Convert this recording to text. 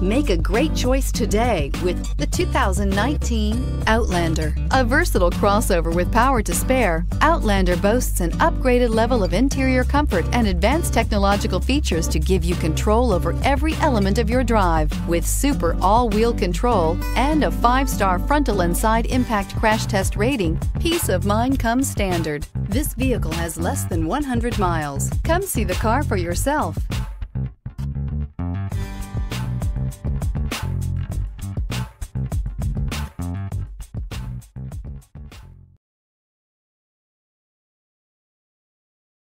Make a great choice today with the 2019 Outlander. A versatile crossover with power to spare, Outlander boasts an upgraded level of interior comfort and advanced technological features to give you control over every element of your drive. With super all-wheel control and a five-star frontal and side impact crash test rating, peace of mind comes standard. This vehicle has less than 100 miles. Come see the car for yourself.